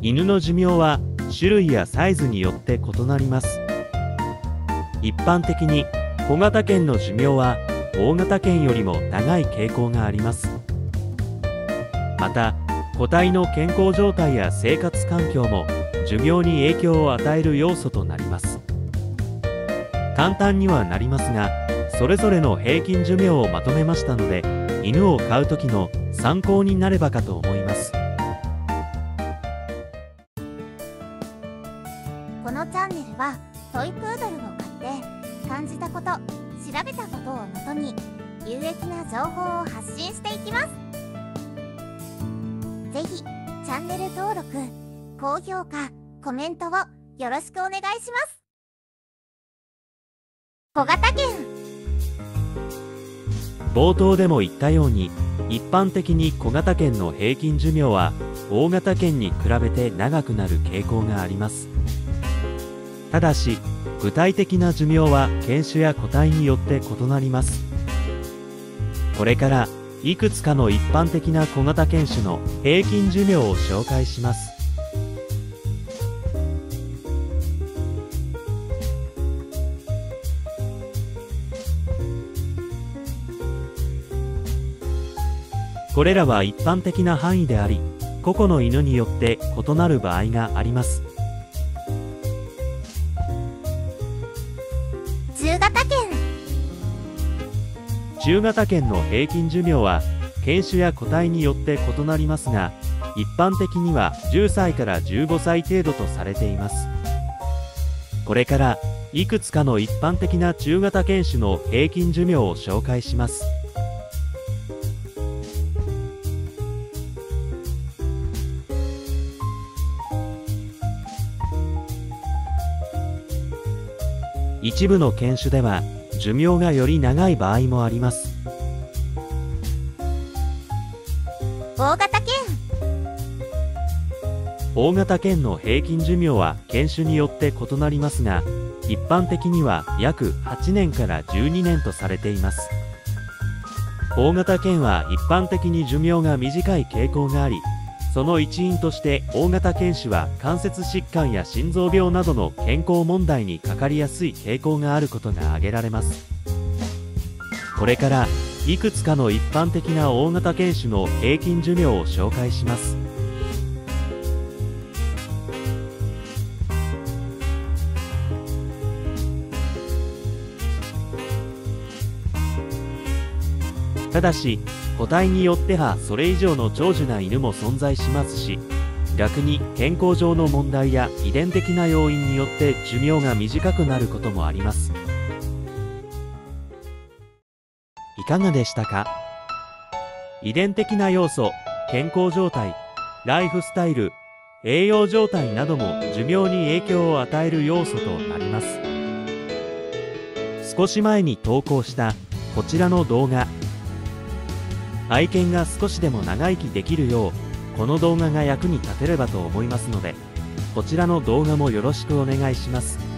犬の寿命は種類やサイズによって異なります。一般的に小型犬の寿命は大型犬よりも長い傾向があります。また個体の健康状態や生活環境も寿命に影響を与える要素となります。簡単にはなりますがそれぞれの平均寿命をまとめましたので犬を飼う時の参考になればかと思います。このチャンネルはトイプードルを飼って感じたこと調べたことをもとに有益な情報を発信していきます。ぜひチャンネル登録高評価コメントをよろしくお願いします。小型犬。冒頭でも言ったように一般的に小型犬の平均寿命は大型犬に比べて長くなる傾向があります。ただし具体的な寿命は犬種や個体によって異なります。これからいくつかの一般的な小型犬種の平均寿命を紹介します。これらは一般的な範囲であり個々の犬によって異なる場合があります。中型犬中型犬の平均寿命は犬種や個体によって異なりますが一般的には10歳から15歳程度とされています。これからいくつかの一般的な中型犬種の平均寿命を紹介します。一部の犬種では寿命がより長い場合もあります。大型犬。大型犬の平均寿命は犬種によって異なりますが一般的には約8年から12年とされています。大型犬は一般的に寿命が短い傾向がありその一因として大型犬種は関節疾患や心臓病などの健康問題にかかりやすい傾向があることが挙げられます。これからいくつかの一般的な大型犬種の平均寿命を紹介します。ただし個体によってはそれ以上の長寿な犬も存在しますし逆に健康上の問題や遺伝的な要因によって寿命が短くなることもあります。いかがでしたか？遺伝的な要素健康状態ライフスタイル栄養状態なども寿命に影響を与える要素となります。少し前に投稿したこちらの動画。愛犬が少しでも長生きできるようこの動画が役に立てればと思いますのでこちらの動画もよろしくお願いします。